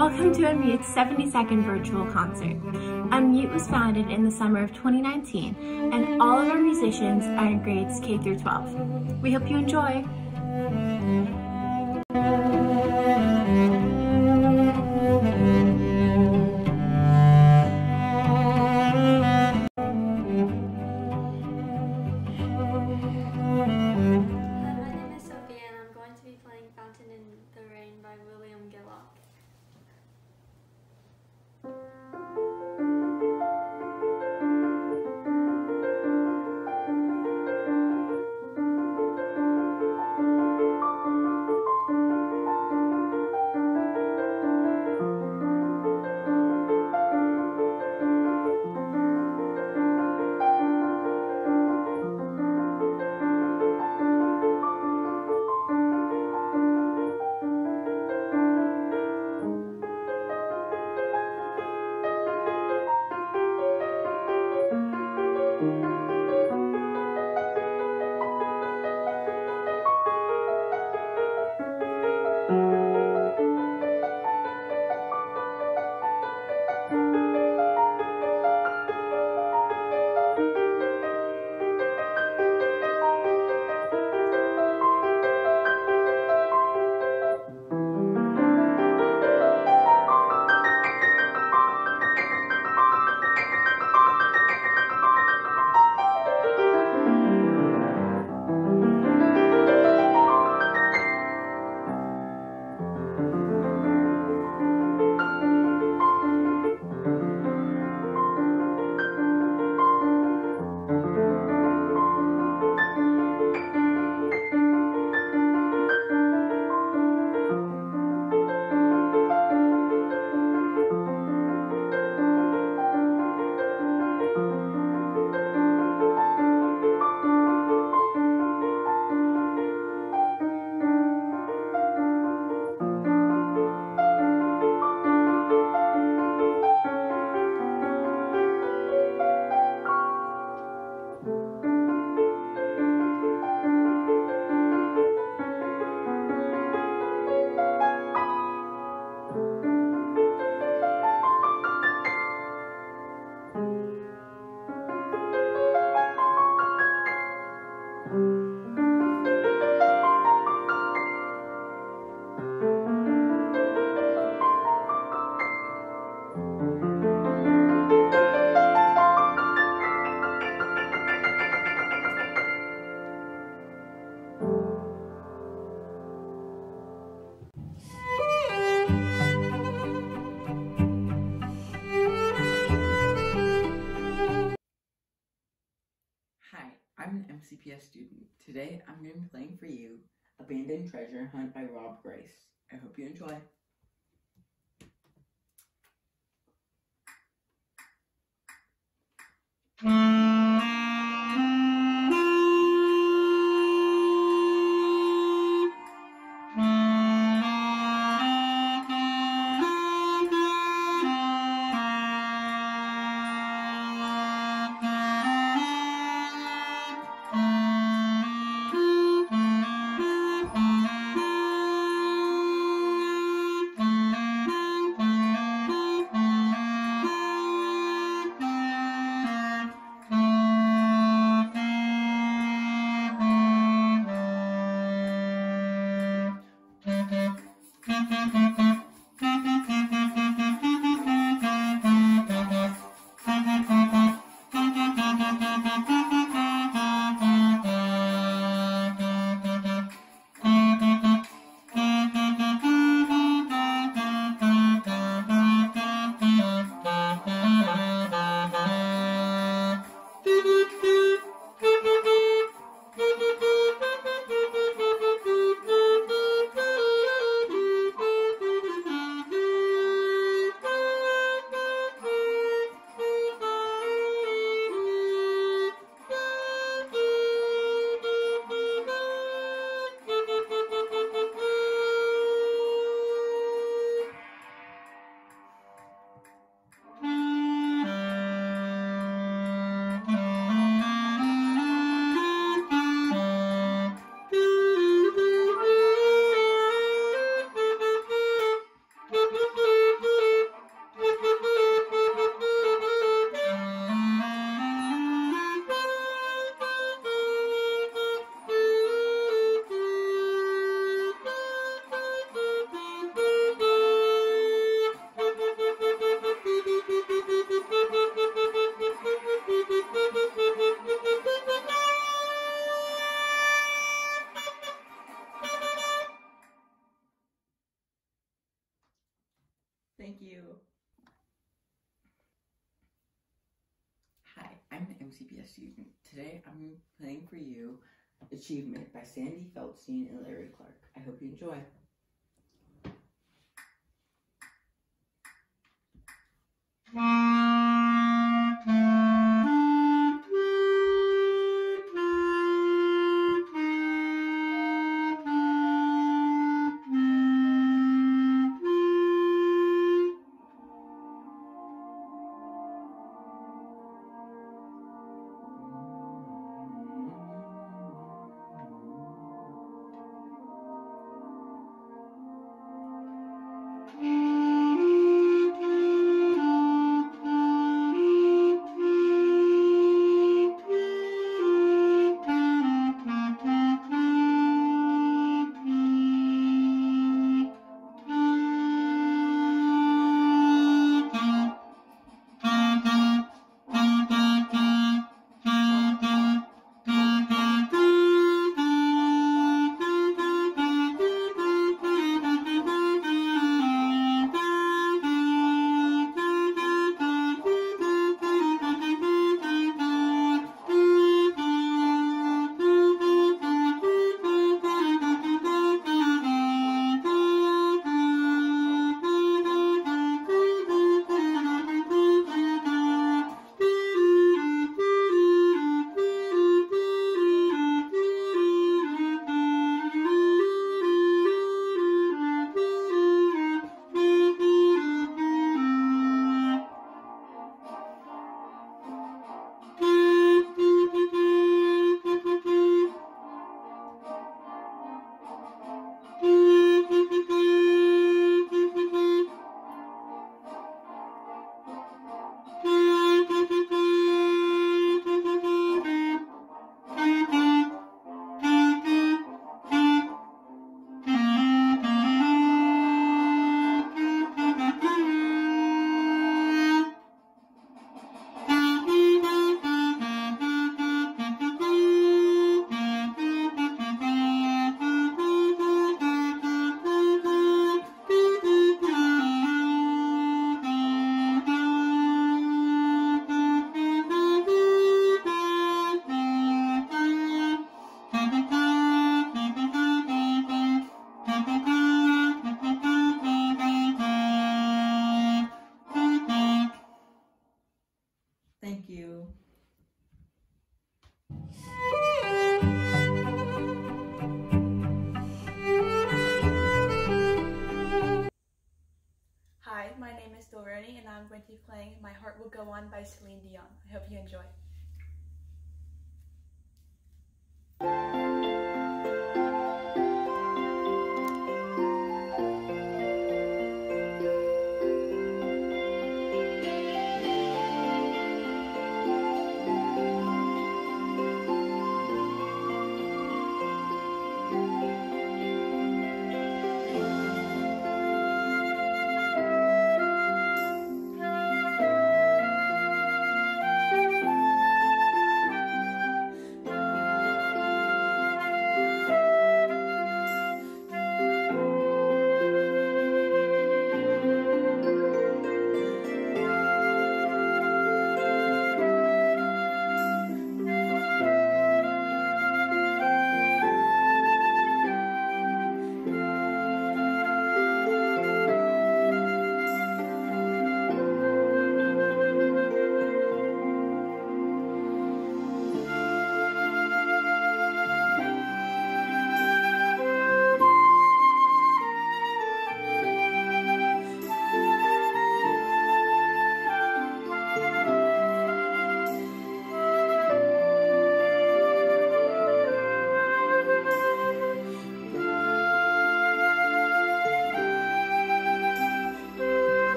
Welcome to Unmute's 72nd virtual concert. Unmute was founded in the summer of 2019, and all of our musicians are in grades K through 12. We hope you enjoy.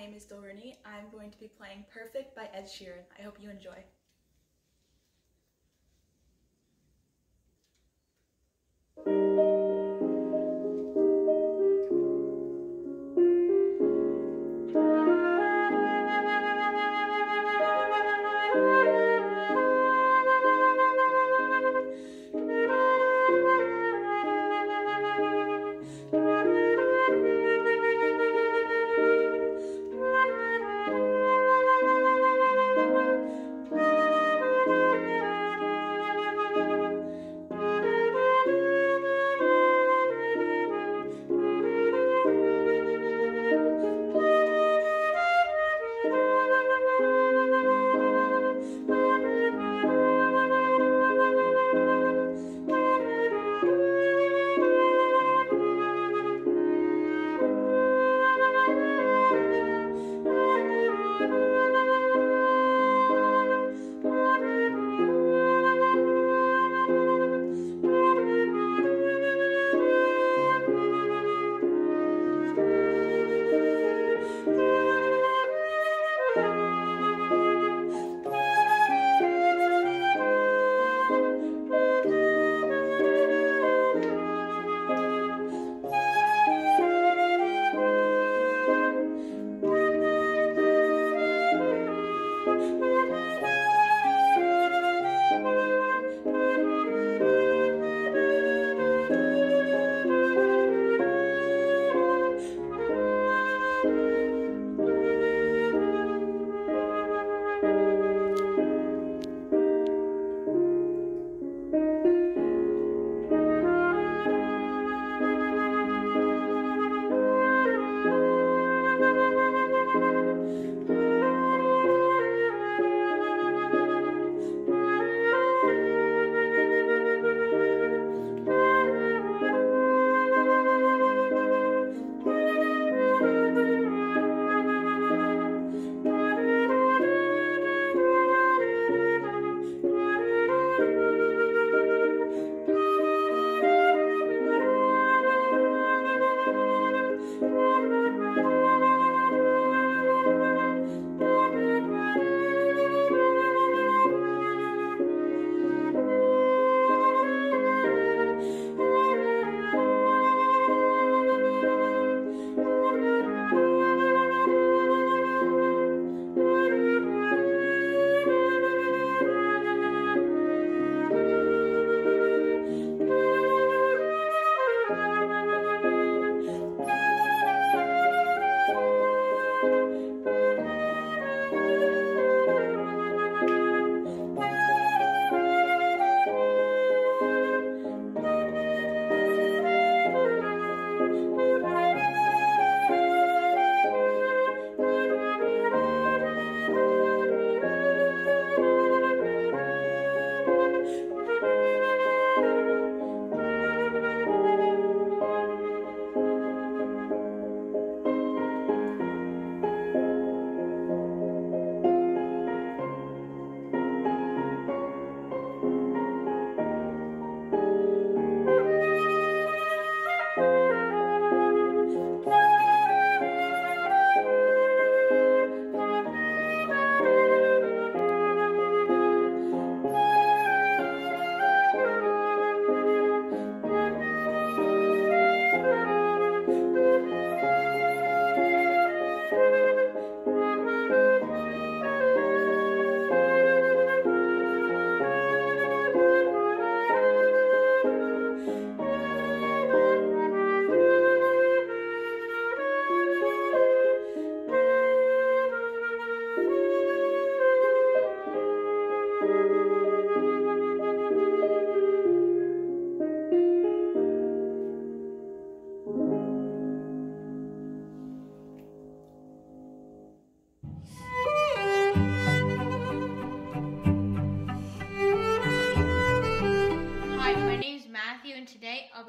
Name is Dilruni. I'm going to be playing Perfect by Ed Sheeran. I hope you enjoy.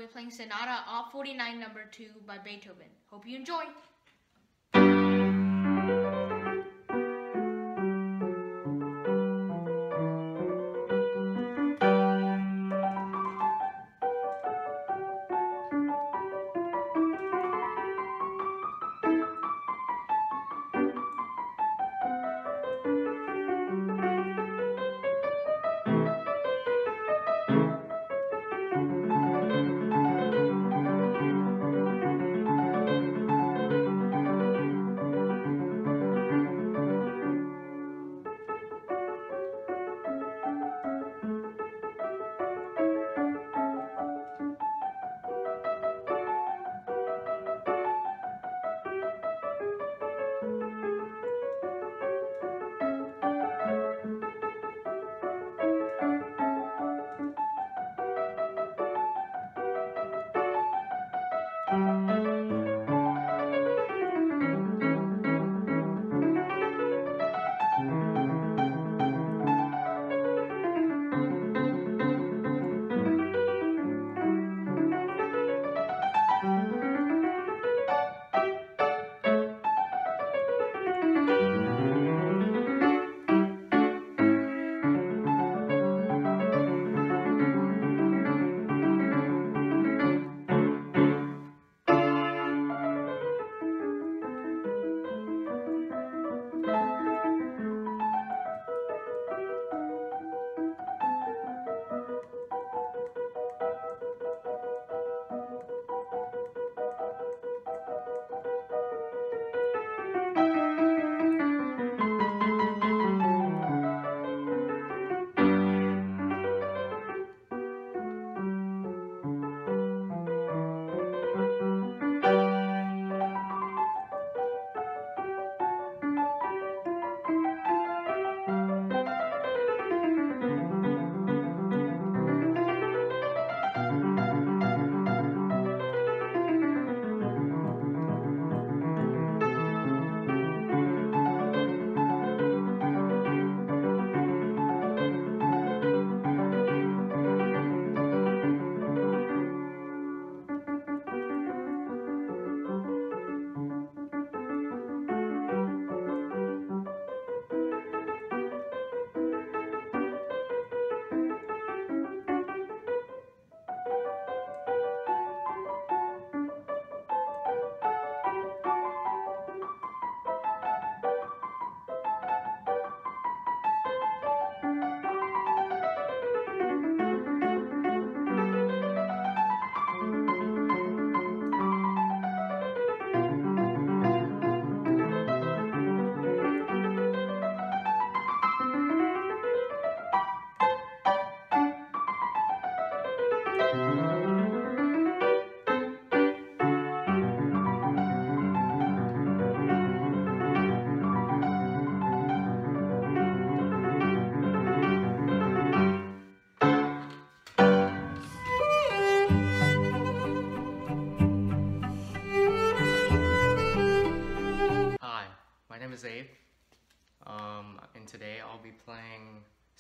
I'll be playing Sonata Op 49 number 2 by Beethoven. Hope you enjoy!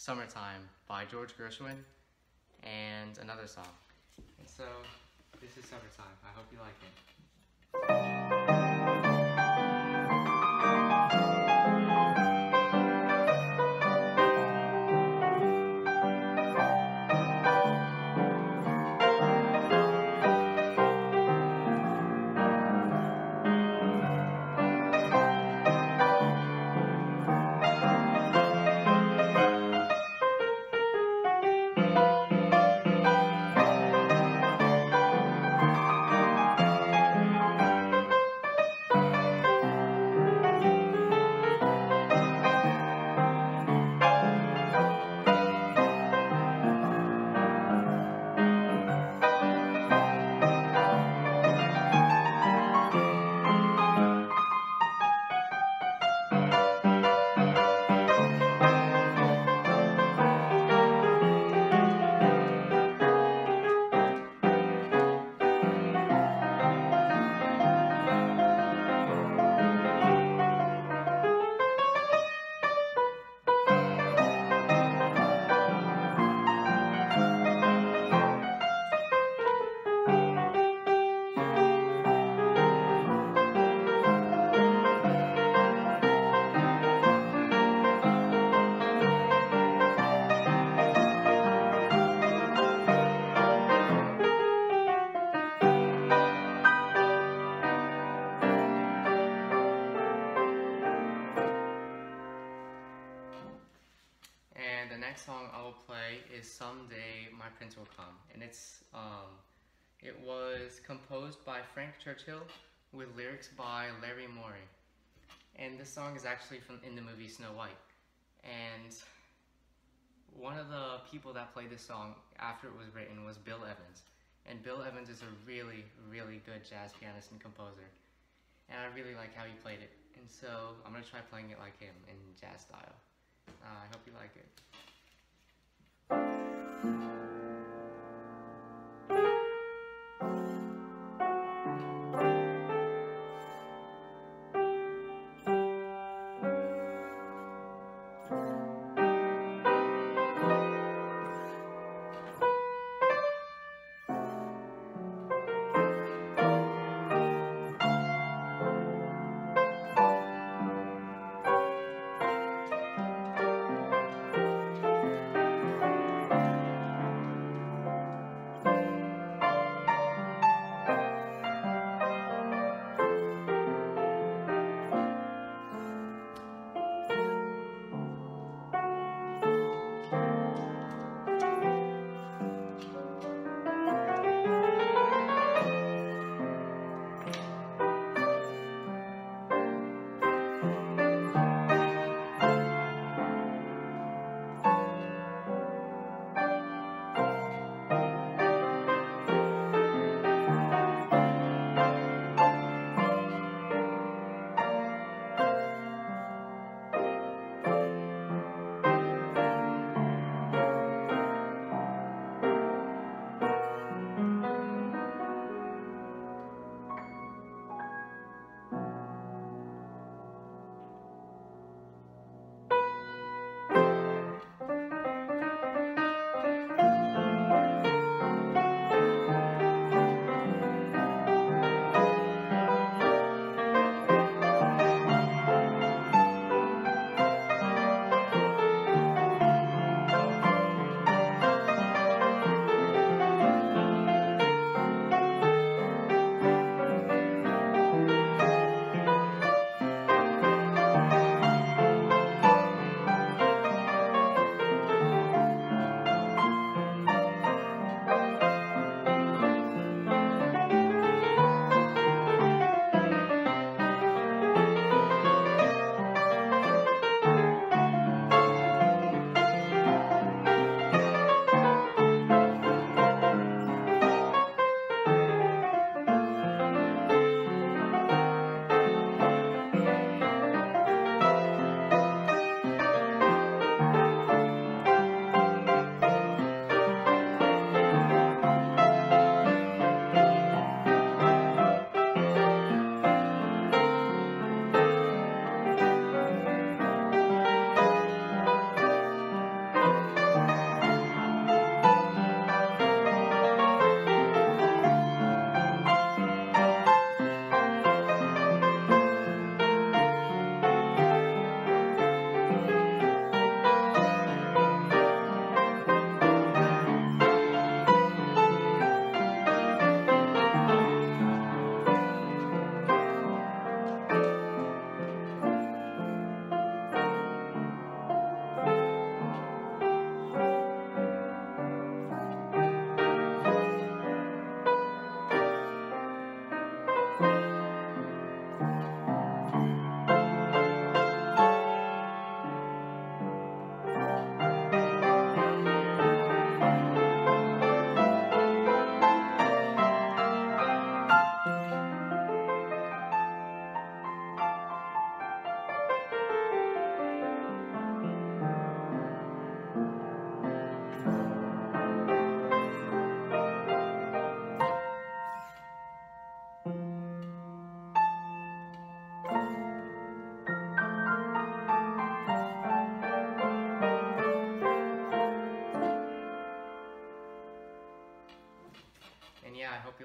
Summertime by George Gershwin and another song. And so, this is Summertime. I hope you like it. Is Someday My Prince Will Come. And it's um it was composed by Frank Churchill with lyrics by Larry Morey. And this song is actually from in the movie Snow White. And one of the people that played this song after it was written was Bill Evans. And Bill Evans is a really, really good jazz pianist and composer. And I really like how he played it. And so I'm gonna try playing it like him in jazz style. Uh, I hope you like it. Thank you.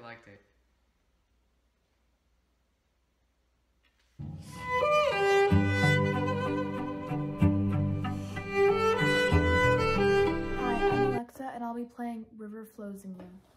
Liked it. Hi, I'm Alexa, and I'll be playing River Flows in You.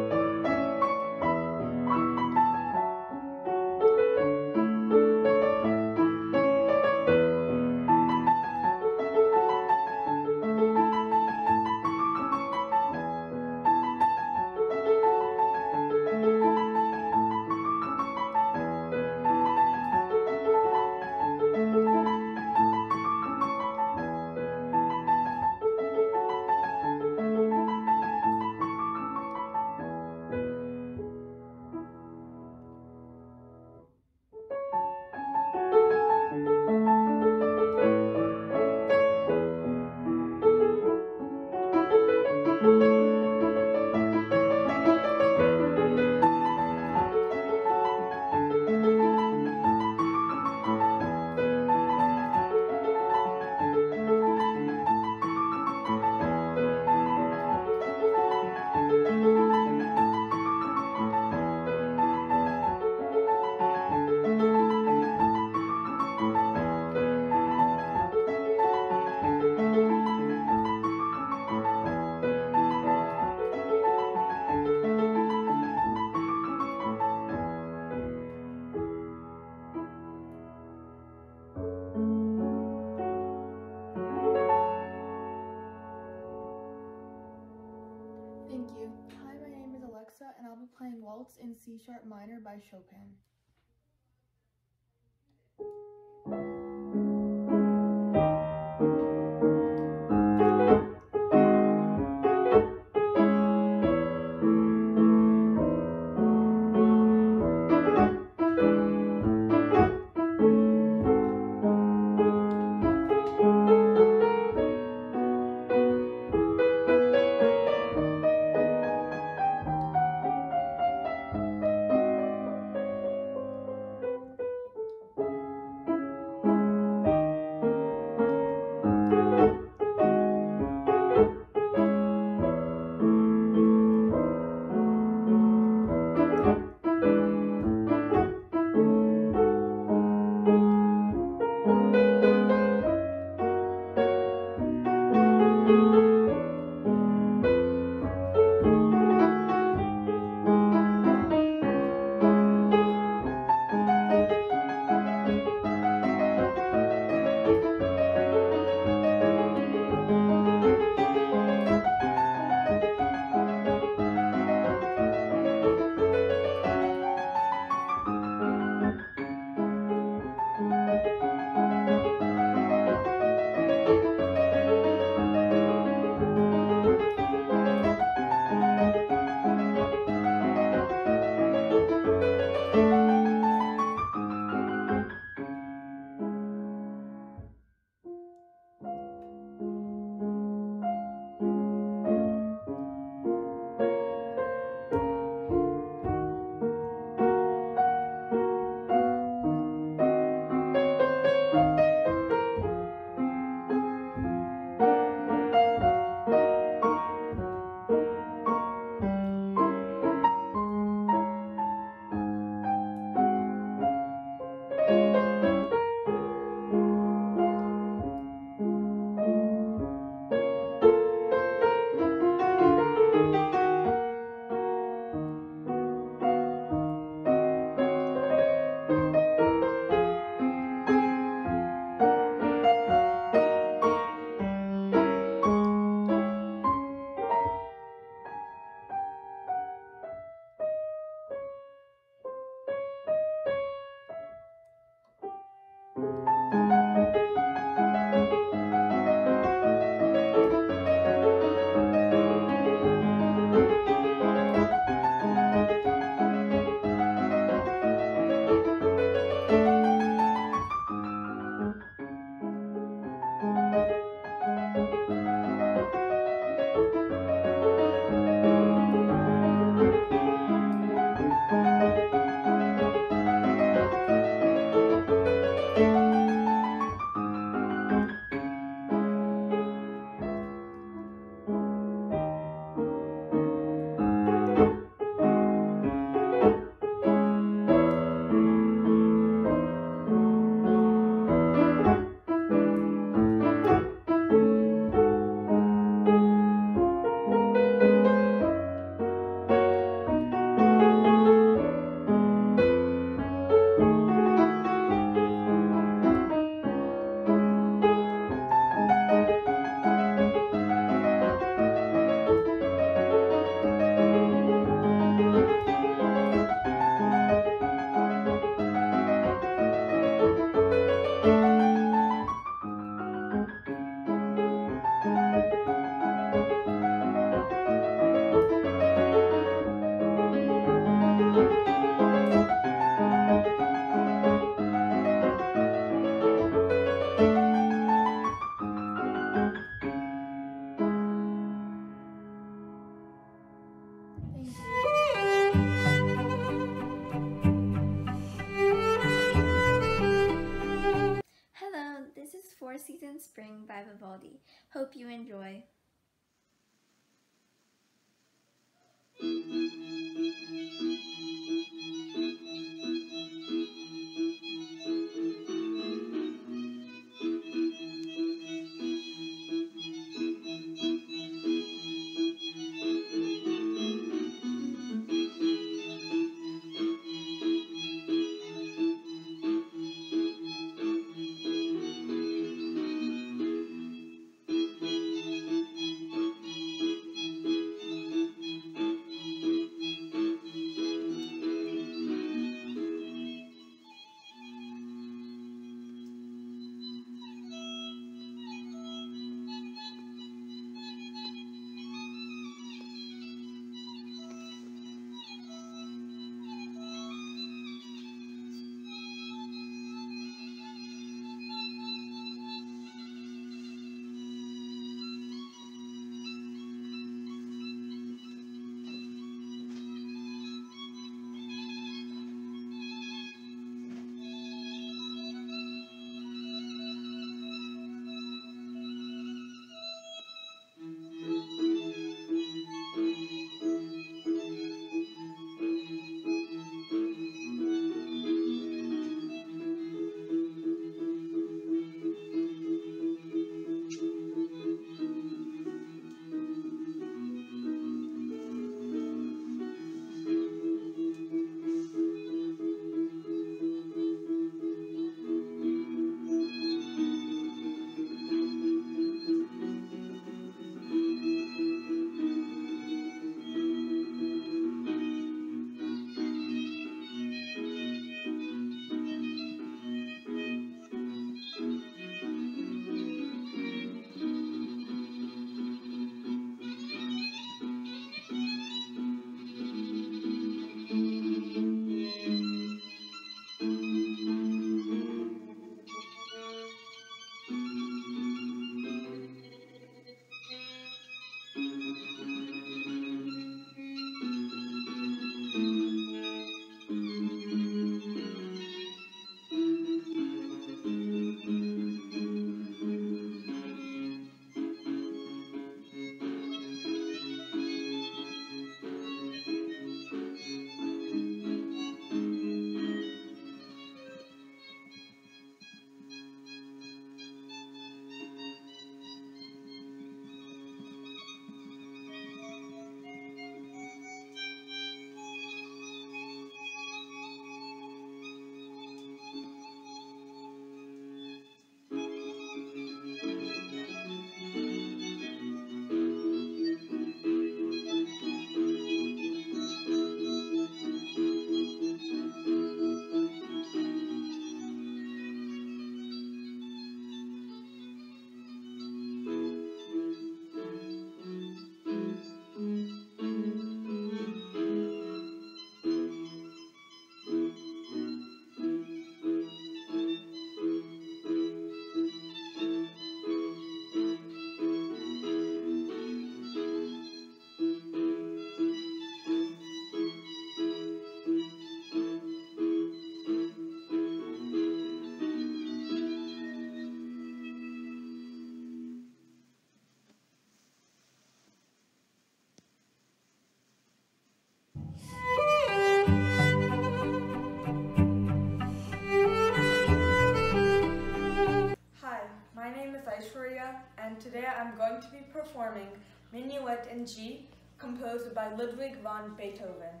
Minuet in G, composed by Ludwig van Beethoven.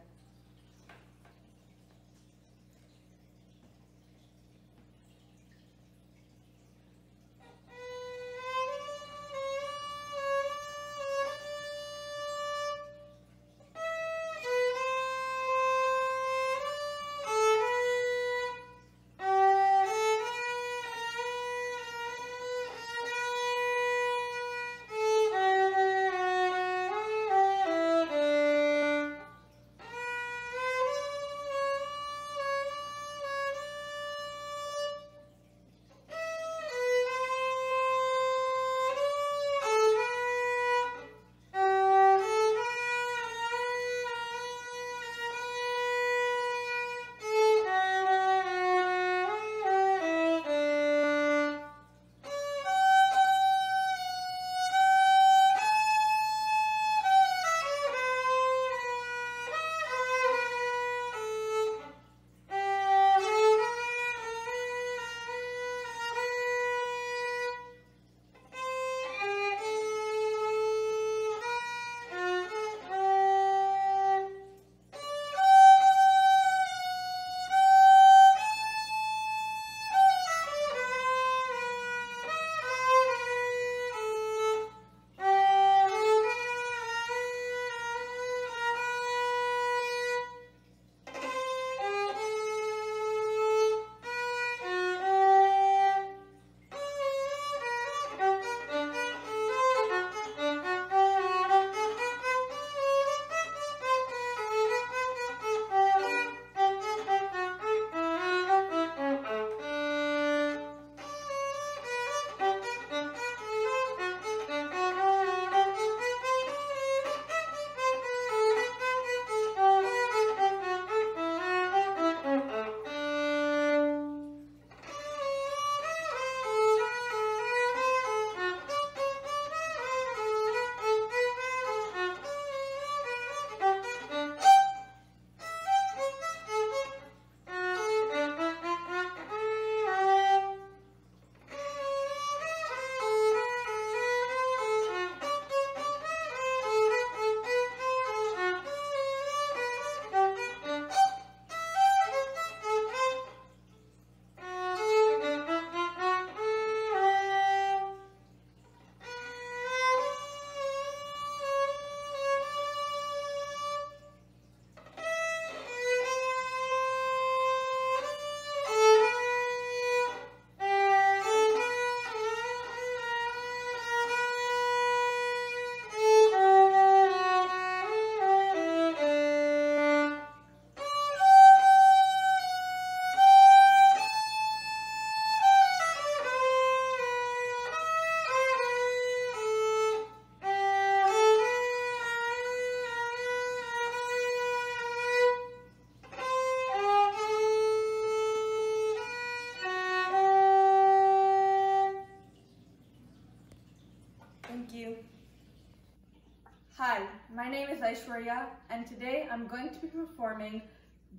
Is Aishwarya, and today I'm going to be performing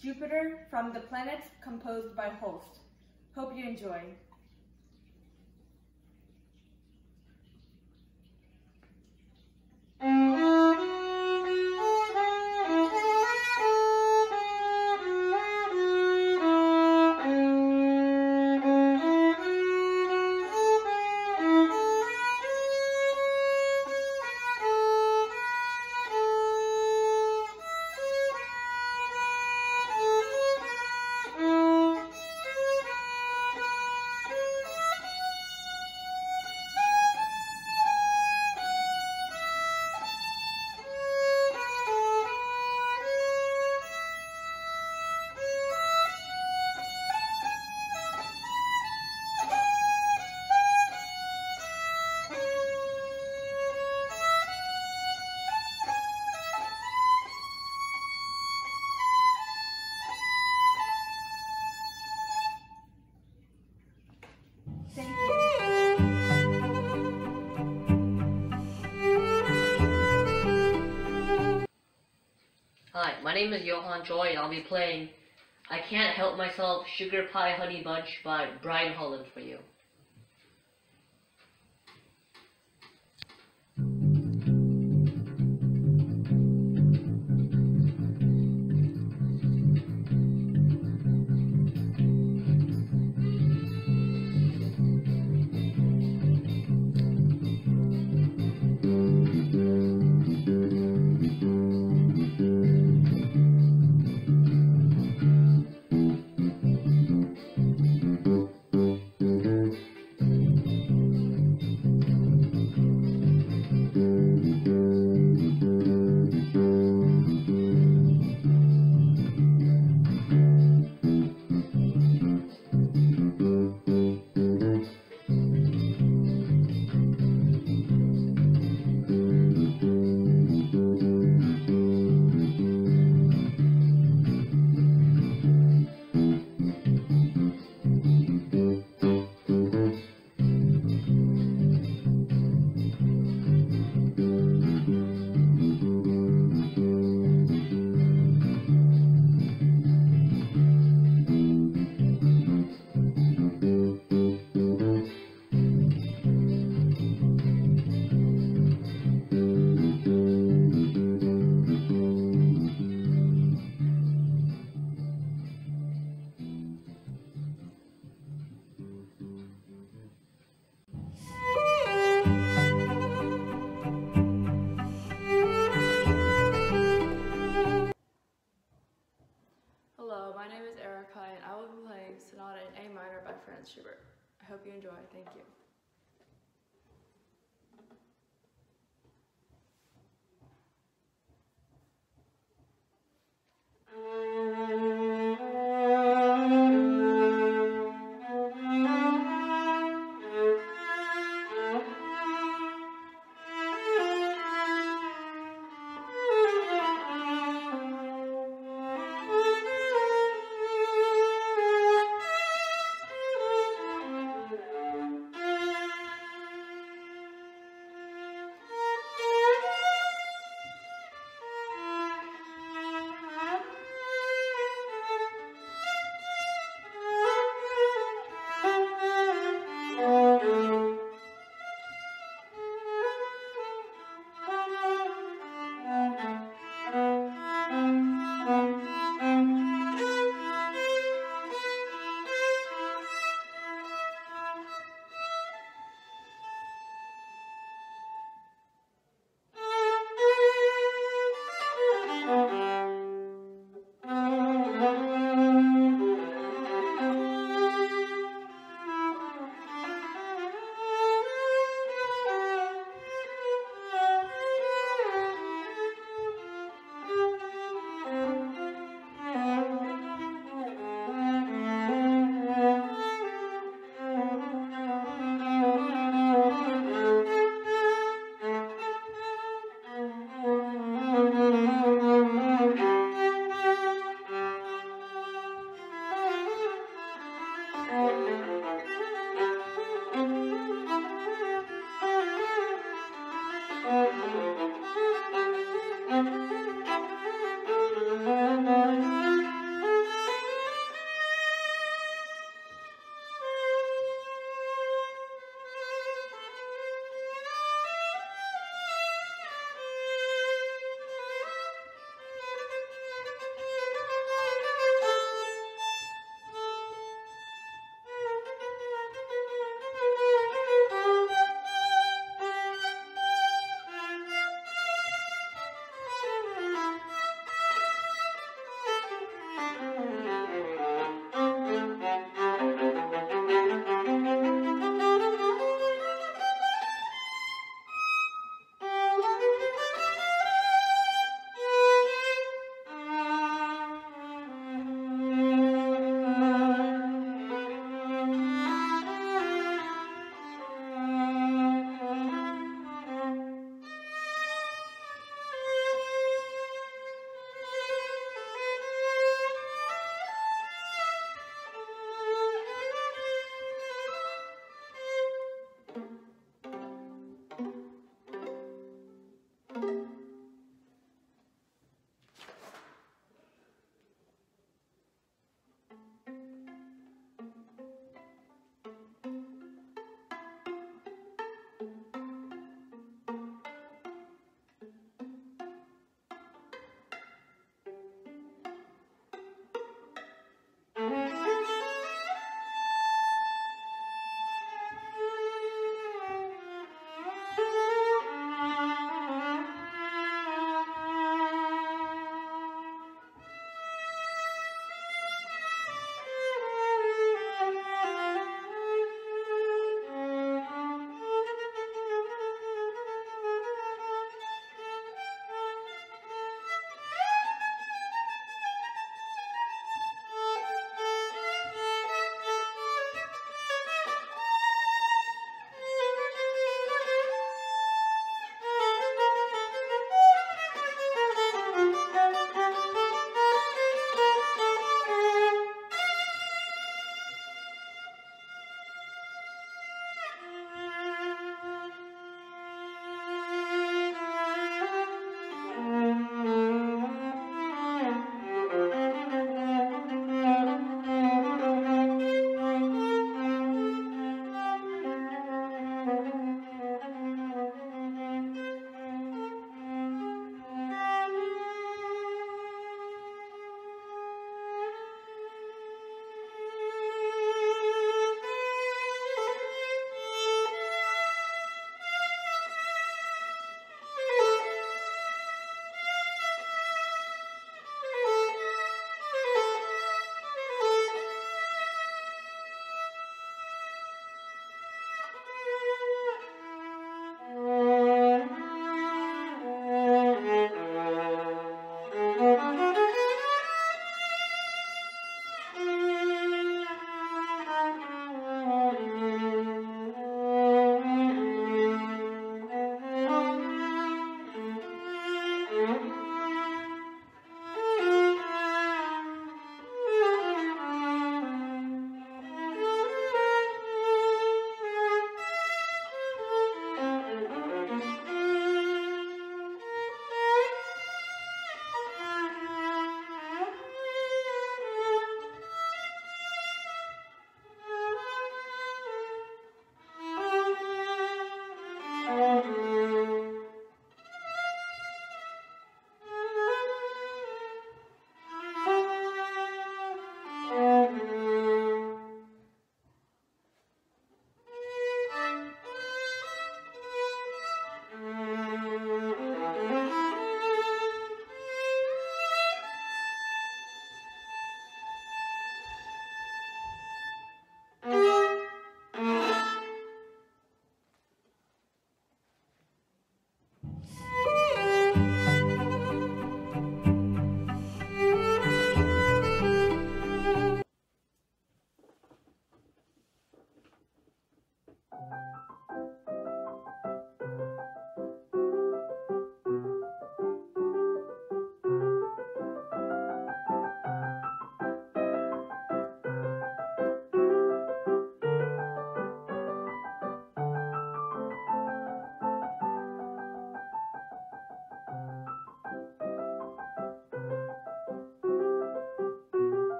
Jupiter from the Planets composed by Holst. Hope you enjoy. Name is Johan Joy, and I'll be playing I Can't Help Myself Sugar Pie Honey Bunch by Brian Holland for you.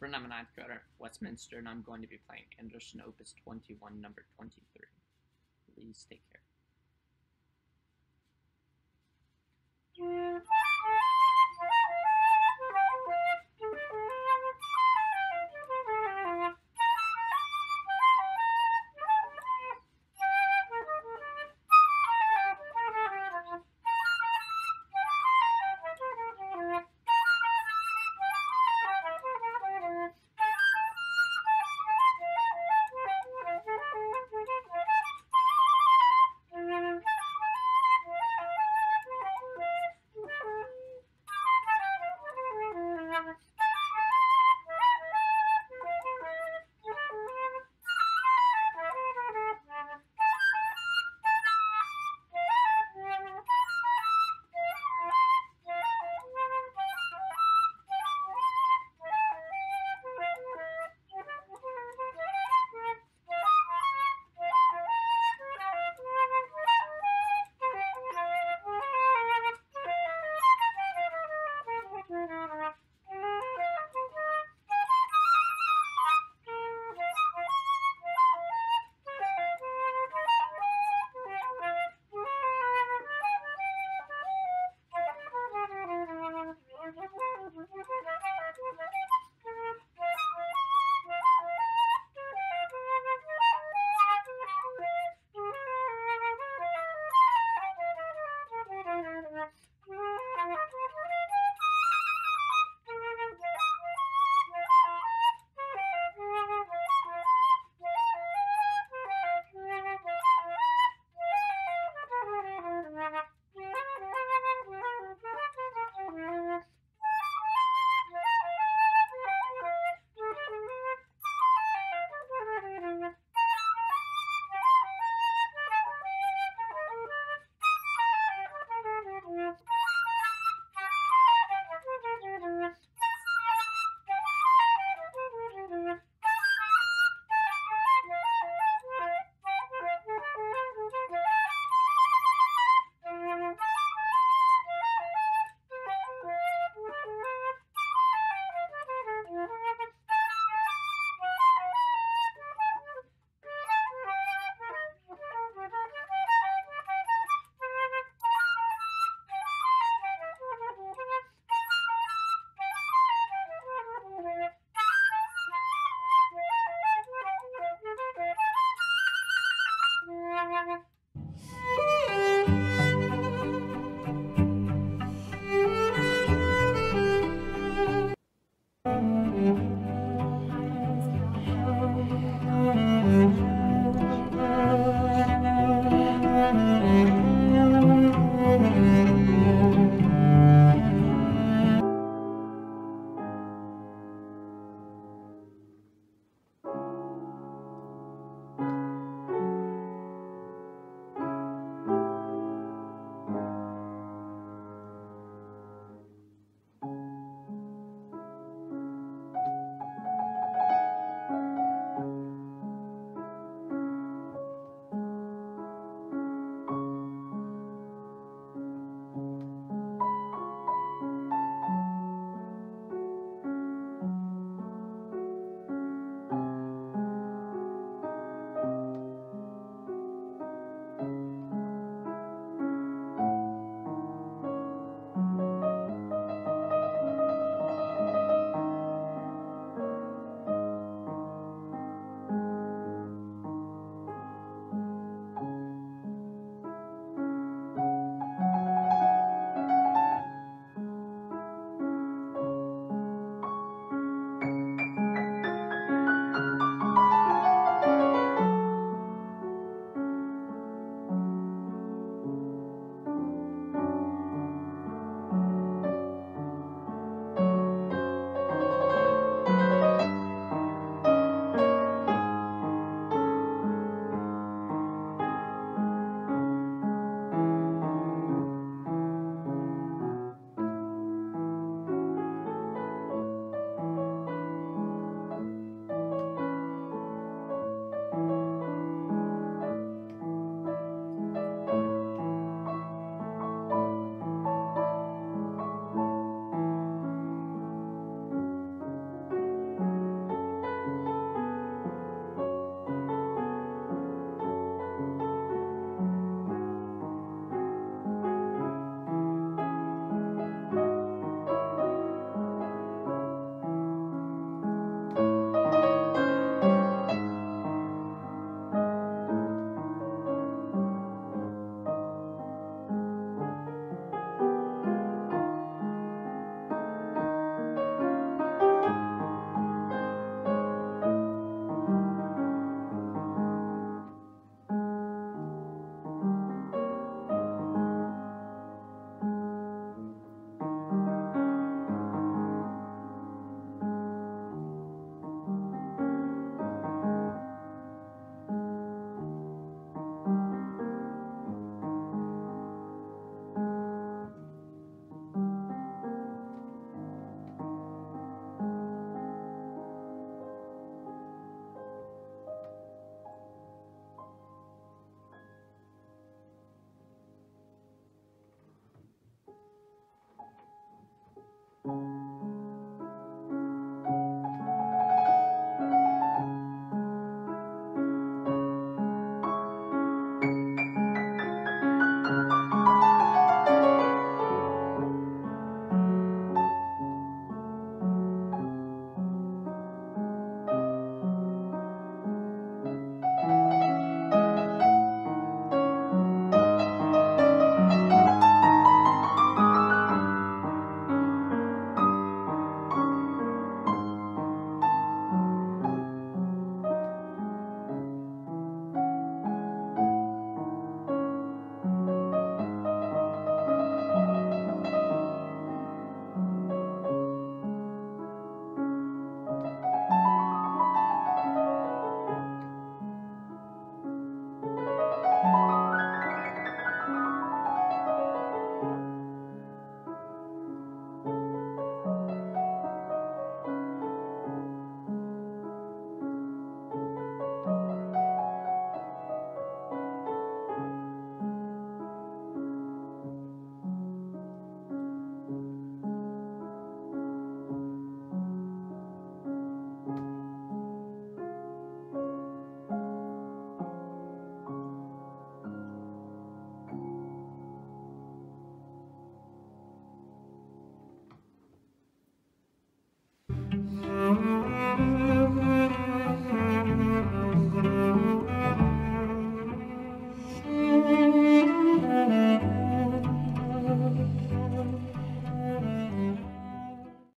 I'm a ninth grader Westminster, and I'm going to be playing Anderson Opus 21, number 23. Please take care. You.